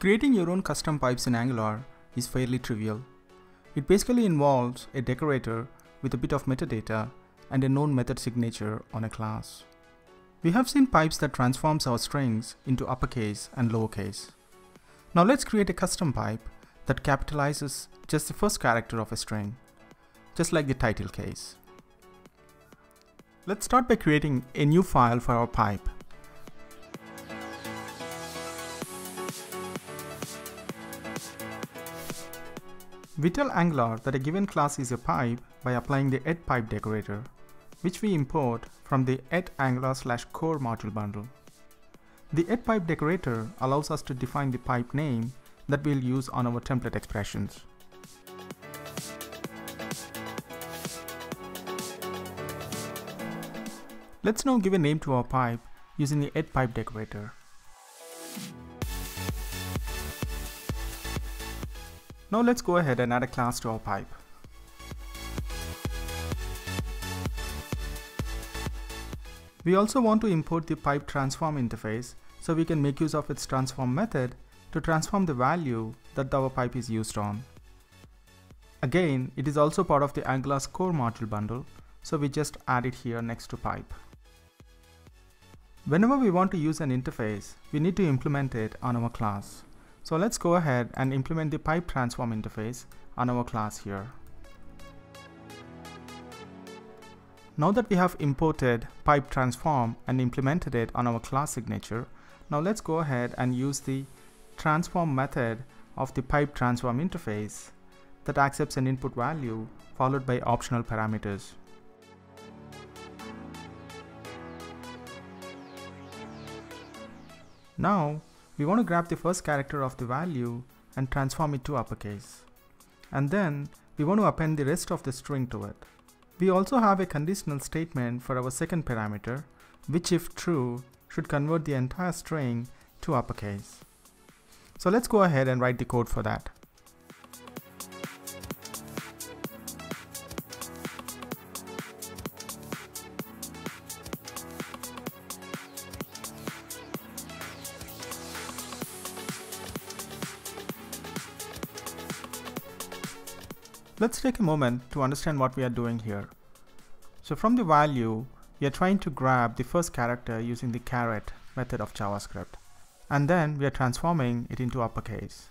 Creating your own custom pipes in Angular is fairly trivial. It basically involves a decorator with a bit of metadata and a known method signature on a class. We have seen pipes that transforms our strings into uppercase and lowercase. Now let's create a custom pipe that capitalizes just the first character of a string, just like the title case. Let's start by creating a new file for our pipe. We tell Angular that a given class is a pipe by applying the pipe decorator, which we import from the angular slash core module bundle. The pipe decorator allows us to define the pipe name that we'll use on our template expressions. Let's now give a name to our pipe using the pipe decorator. Now let's go ahead and add a class to our pipe. We also want to import the pipe transform interface so we can make use of its transform method to transform the value that our pipe is used on. Again, it is also part of the Angular's core module bundle, so we just add it here next to pipe. Whenever we want to use an interface, we need to implement it on our class. So let's go ahead and implement the pipe transform interface on our class here. Now that we have imported pipe transform and implemented it on our class signature, now let's go ahead and use the transform method of the pipe transform interface that accepts an input value followed by optional parameters. Now we want to grab the first character of the value and transform it to uppercase. And then we want to append the rest of the string to it. We also have a conditional statement for our second parameter, which if true, should convert the entire string to uppercase. So let's go ahead and write the code for that. Let's take a moment to understand what we are doing here. So from the value, we are trying to grab the first character using the charAt method of JavaScript. And then we are transforming it into uppercase.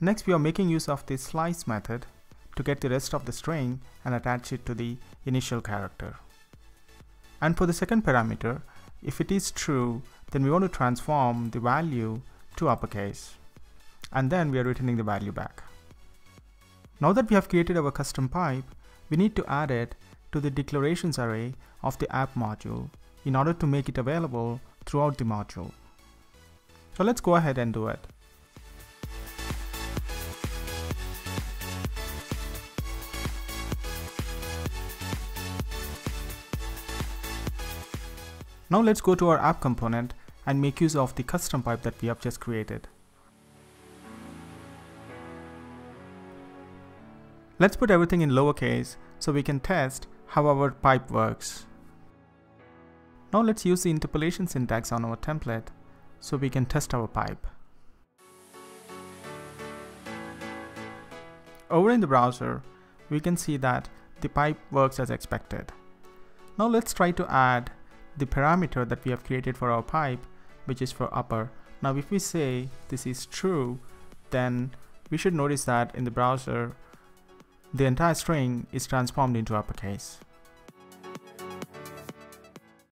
Next, we are making use of the slice method to get the rest of the string and attach it to the initial character. And for the second parameter, if it is true, then we want to transform the value to uppercase. And then we are returning the value back. Now that we have created our custom pipe, we need to add it to the declarations array of the app module in order to make it available throughout the module. So let's go ahead and do it. Now let's go to our app component and make use of the custom pipe that we have just created. Let's put everything in lowercase so we can test how our pipe works. Now let's use the interpolation syntax on our template so we can test our pipe. Over in the browser, we can see that the pipe works as expected. Now let's try to add the parameter that we have created for our pipe, which is for upper. Now if we say this is true, then we should notice that in the browser, the entire string is transformed into uppercase.